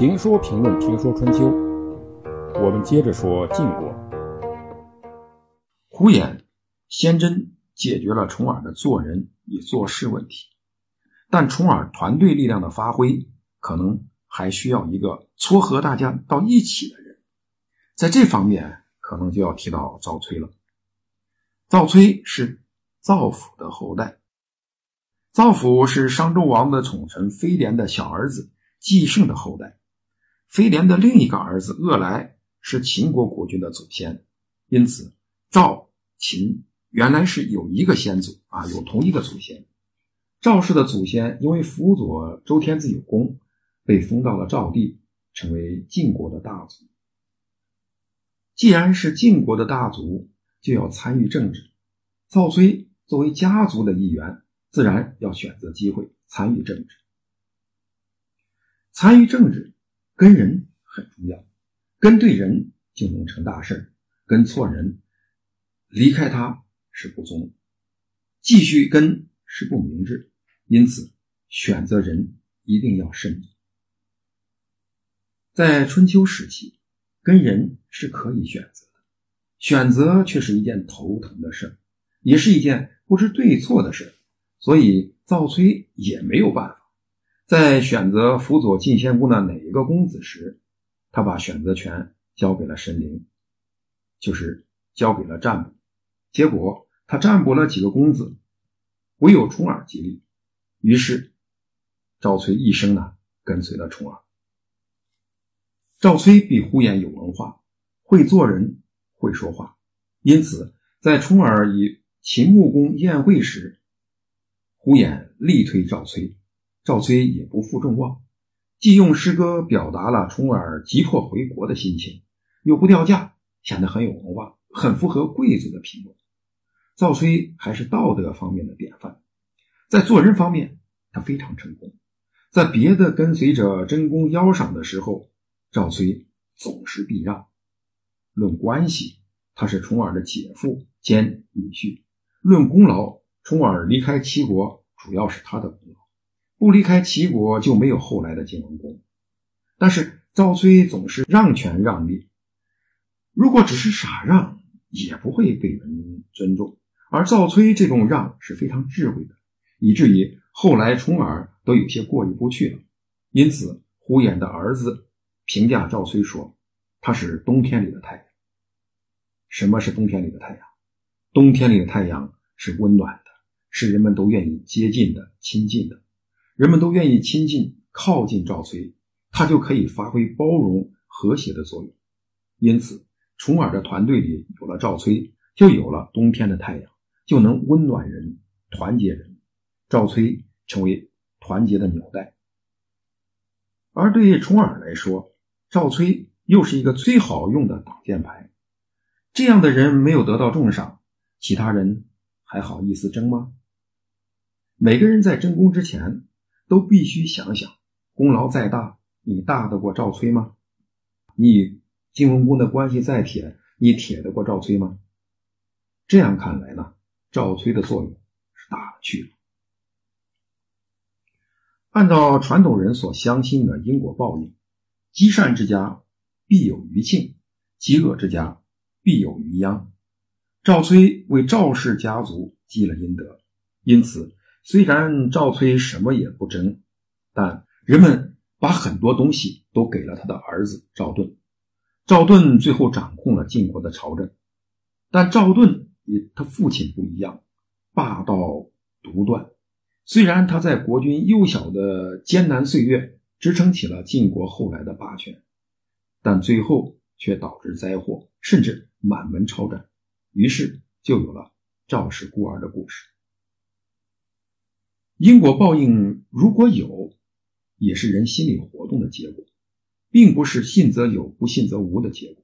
评说评论评说春秋，我们接着说晋国。胡衍、先真解决了重耳的做人与做事问题，但重耳团队力量的发挥，可能还需要一个撮合大家到一起的人。在这方面，可能就要提到赵崔了。赵崔是赵府的后代，赵府是商纣王的宠臣飞廉的小儿子季胜的后代。飞廉的另一个儿子鄂来是秦国国君的祖先，因此赵秦原来是有一个先祖啊，有同一个祖先。赵氏的祖先因为辅佐周天子有功，被封到了赵地，成为晋国的大族。既然是晋国的大族，就要参与政治。赵崔作为家族的一员，自然要选择机会参与政治。参与政治。跟人很重要，跟对人就能成大事跟错人，离开他是不忠，继续跟是不明智，因此选择人一定要慎重。在春秋时期，跟人是可以选择的，选择却是一件头疼的事也是一件不知对错的事所以赵崔也没有办法。在选择辅佐晋献公的哪一个公子时，他把选择权交给了神灵，就是交给了占卜。结果他占卜了几个公子，唯有重耳吉利。于是赵崔一生呢跟随了重耳。赵崔比呼延有文化，会做人，会说话，因此在重耳与秦穆公宴会时，呼延力推赵崔。赵崔也不负众望，既用诗歌表达了重耳急迫回国的心情，又不掉价，显得很有文化，很符合贵族的品味。赵崔还是道德方面的典范，在做人方面他非常成功。在别的跟随者争功邀赏的时候，赵崔总是避让。论关系，他是重耳的姐夫兼女婿；论功劳，重耳离开齐国主要是他的功。不离开齐国，就没有后来的晋文公。但是赵崔总是让权让利，如果只是傻让，也不会被人尊重。而赵崔这种让是非常智慧的，以至于后来重耳都有些过意不去了。因此，呼延的儿子评价赵崔说：“他是冬天里的太阳。”什么是冬天里的太阳？冬天里的太阳是温暖的，是人们都愿意接近的、亲近的。人们都愿意亲近、靠近赵崔，他就可以发挥包容、和谐的作用。因此，重耳的团队里有了赵崔，就有了冬天的太阳，就能温暖人、团结人。赵崔成为团结的纽带。而对于重耳来说，赵崔又是一个最好用的挡箭牌。这样的人没有得到重赏，其他人还好意思争吗？每个人在争功之前。都必须想想，功劳再大，你大得过赵崔吗？你晋文公的关系再铁，你铁得过赵崔吗？这样看来呢，赵崔的作用是大了去了。按照传统人所相信的因果报应，积善之家必有余庆，积恶之家必有余殃。赵崔为赵氏家族积了阴德，因此。虽然赵崔什么也不争，但人们把很多东西都给了他的儿子赵盾。赵盾最后掌控了晋国的朝政，但赵盾与他父亲不一样，霸道独断。虽然他在国君幼小的艰难岁月支撑起了晋国后来的霸权，但最后却导致灾祸，甚至满门抄斩。于是就有了赵氏孤儿的故事。因果报应如果有，也是人心理活动的结果，并不是信则有，不信则无的结果。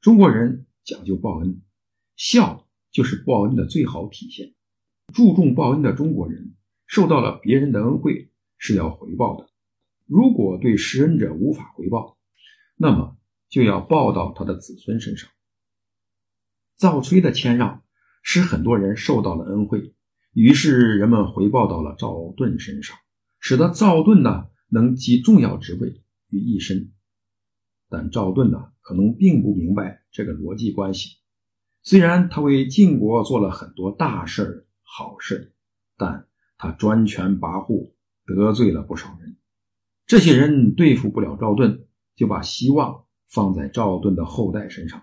中国人讲究报恩，孝就是报恩的最好体现。注重报恩的中国人，受到了别人的恩惠是要回报的。如果对施恩者无法回报，那么就要报到他的子孙身上。赵崔的谦让，使很多人受到了恩惠。于是人们回报到了赵盾身上，使得赵盾呢能集重要职位，于一身。但赵盾呢，可能并不明白这个逻辑关系。虽然他为晋国做了很多大事好事但他专权跋扈，得罪了不少人。这些人对付不了赵盾，就把希望放在赵盾的后代身上。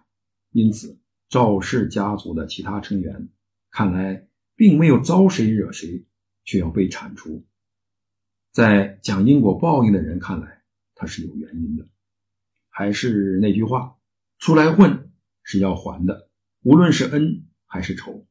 因此，赵氏家族的其他成员看来并没有招谁惹谁，却要被铲除。在讲因果报应的人看来，他是有原因的。还是那句话，出来混是要还的，无论是恩还是仇。